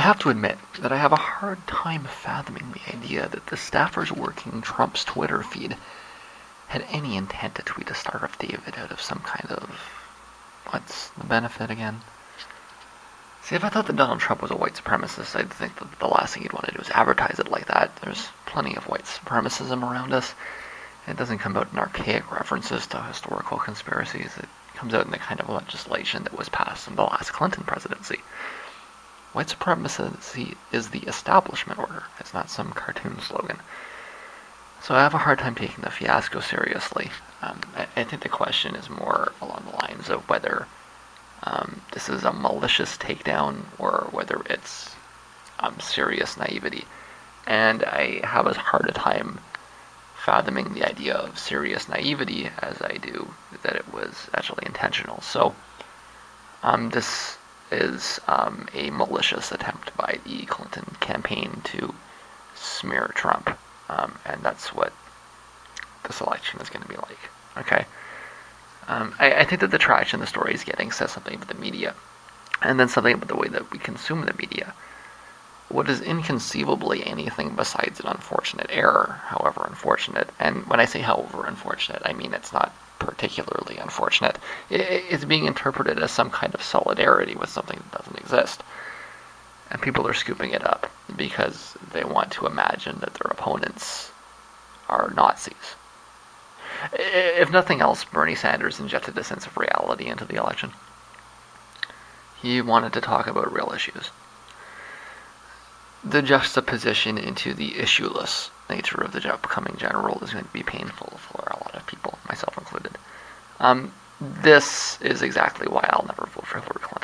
I have to admit that I have a hard time fathoming the idea that the staffers working Trump's Twitter feed had any intent to tweet a Star of David out of some kind of. What's the benefit again? See, if I thought that Donald Trump was a white supremacist, I'd think that the last thing he'd want to do is advertise it like that. There's plenty of white supremacism around us. It doesn't come out in archaic references to historical conspiracies. It comes out in the kind of legislation that was passed in the last Clinton presidency. White supremacy is the establishment order. It's not some cartoon slogan. So I have a hard time taking the fiasco seriously. Um, I, I, think the question is more along the lines of whether um, this is a malicious takedown or whether it's um, serious naivety. And I have as hard a time fathoming the idea of serious naivety as I do that it was actually intentional. So um, this is um, a malicious attempt by the Clinton campaign to smear Trump. Um, and that's what this election is going to be like. Okay. Um, I, I, think that the traction the story is getting says something about the media, and then something about the way that we consume the media. What is inconceivably anything besides an unfortunate error, however unfortunate, and when I say however unfortunate, I mean it's not particularly unfortunate. It's being interpreted as some kind of solidarity with something that doesn't exist. And people are scooping it up because they want to imagine that their opponents are Nazis. If nothing else, Bernie Sanders injected a sense of reality into the election. He wanted to talk about real issues. The juxtaposition into the issueless nature of the upcoming general is going to be painful for a lot of people, myself included. Um, this is exactly why I'll never vote for Hillary Clinton.